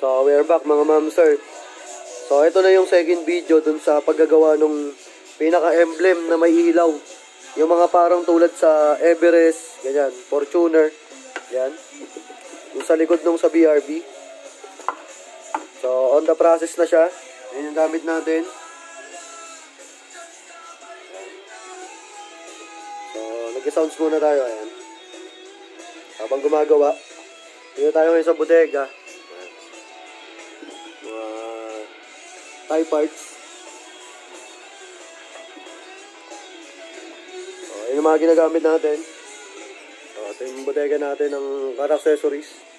So, we are back mga ma'am sir. So, ito na yung second video dun sa paggagawa nung pinaka-emblem na may ilaw. Yung mga parang tulad sa Everest, ganyan, Fortuner, yan. Yung sa likod nung sa BRB. So, on the process na siya. Yan yung gamit natin. So, nag-sounds muna tayo, ayan. Habang gumagawa, dito tayo ngayon sa bodega. Thai parts. So, yun yung mga ginagamit natin. So, ito yung bodega natin ng car accessories.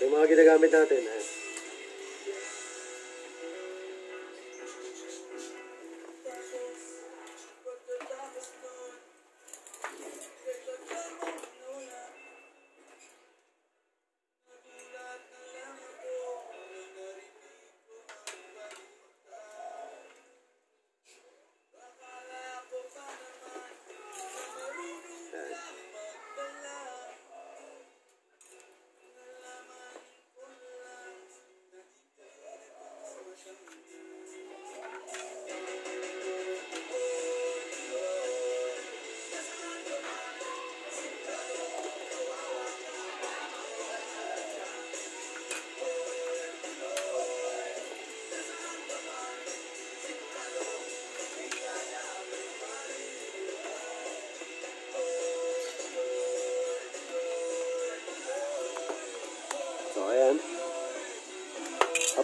So, ito yung mga ginagamit natin.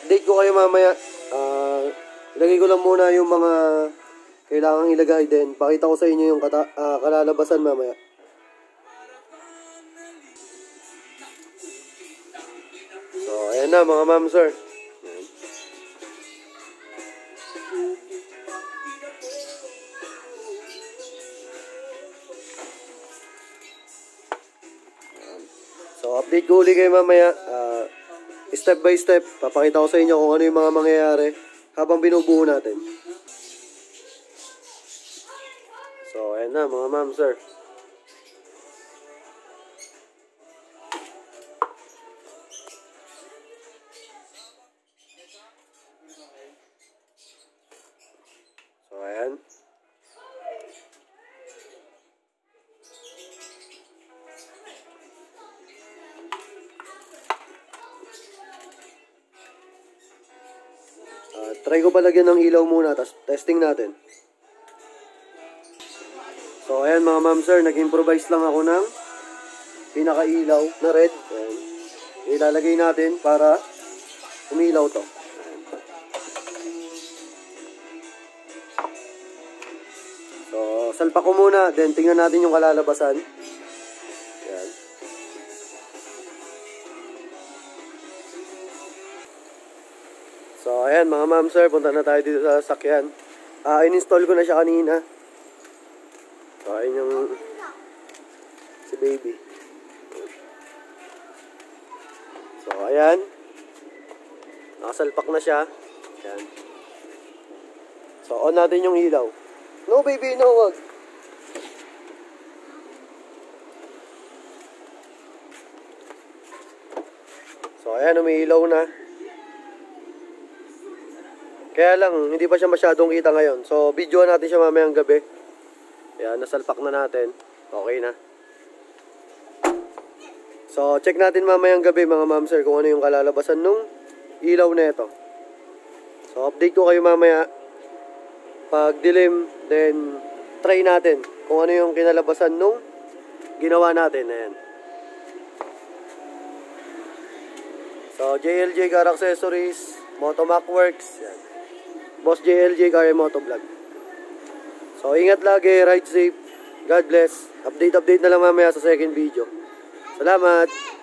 Update ko kayo mamaya. Ah, ilagay ko lang muna yung mga kailangang ilagay din. Pakita ko sa inyo yung kata, ah, kalalabasan mamaya. So, ayan na mga ma'am sir. So, update ko uli kayo mamaya. Ah, step by step, papakita ko sa inyo kung ano yung mga mangyayari habang binubuo natin. So, ayan na mga ma'am, sir. Try ko palagyan ng ilaw muna, tapos testing natin. So, ayan mga ma'am sir, nag-improvise lang ako ng pinaka-ilaw na red. Ayan. Ilalagay natin para umilaw to. So, salpa ko muna, then tingnan natin yung kalalabasan. So, ayan mga ma'am sir, punta na tayo dito sa sakyan. Ah, in-install ko na siya kanina. So, ayun yung si baby. So, ayan. Nakasalpak na siya. Ayan. So, on natin yung ilaw. No, baby, no, wag. So, ayan, umiilaw na. Kaya lang, hindi pa siya masyadong kita ngayon. So, videoan natin siya mamayang gabi. Ayan, nasalpak na natin. Okay na. So, check natin mamayang gabi mga ma'am sir kung ano yung kalalabasan nung ilaw na ito. So, update ko kayo mamaya. Pag dilim, then try natin kung ano yung kinalabasan nung ginawa natin. Ayan. So, JLJ Car Accessories, Motomac Works, yan. Boss JLJ and Moto Vlog. So, ingat lagi, ride safe. God bless. Update-update na lang mamaya sa second video. Salamat!